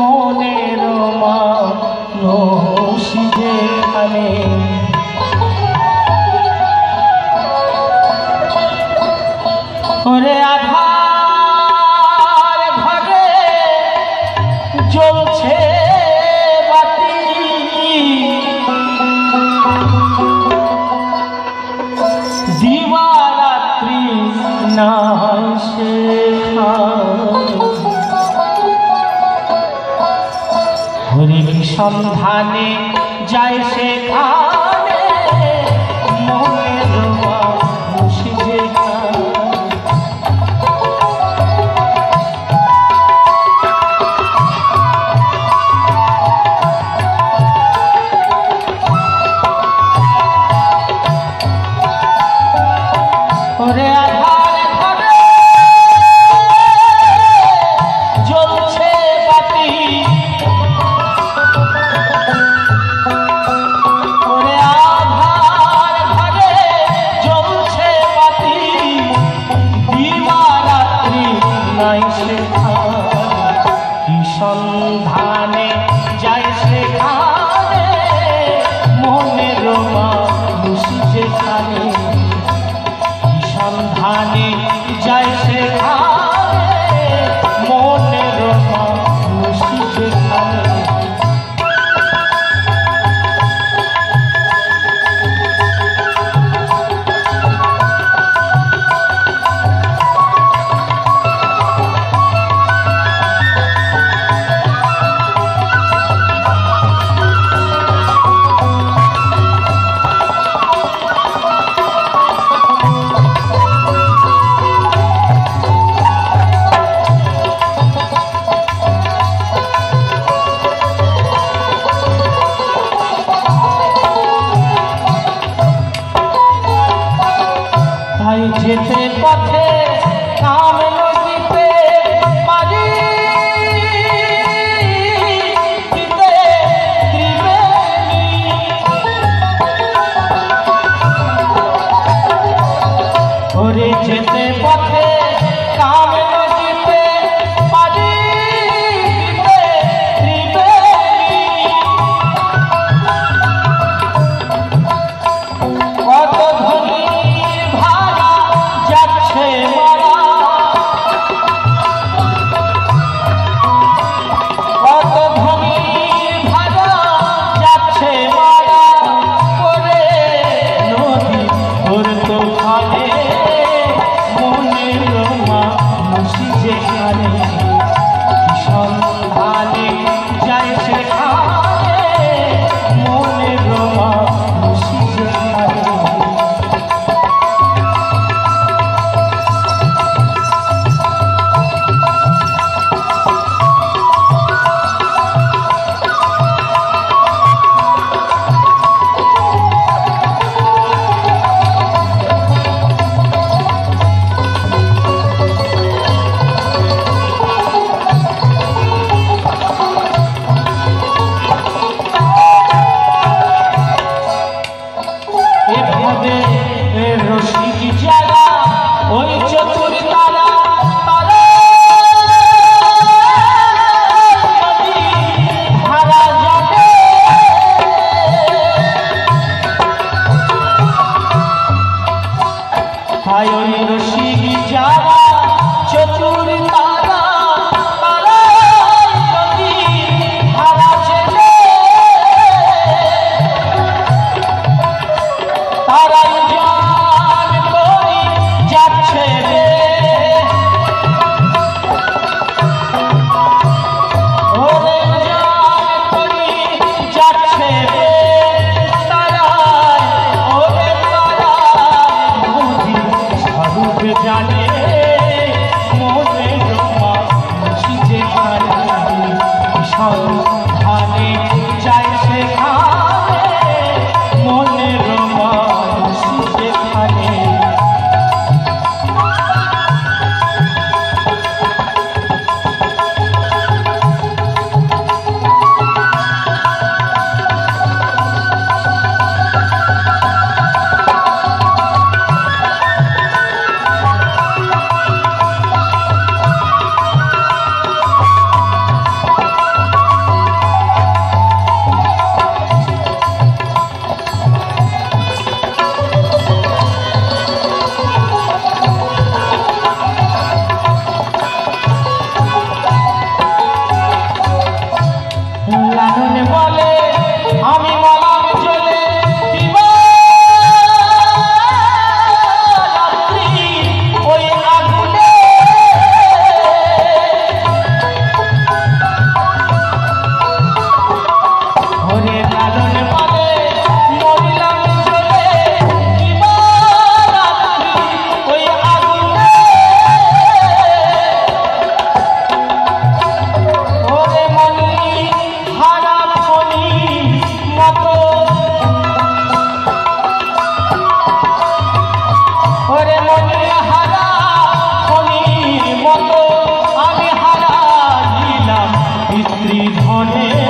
মনের মানুষ যেখানে ওরে আধার ঘরে জ্বলছে বাতি। না হরিণ সন্ধানে যায় সেখানে। মনের ভরে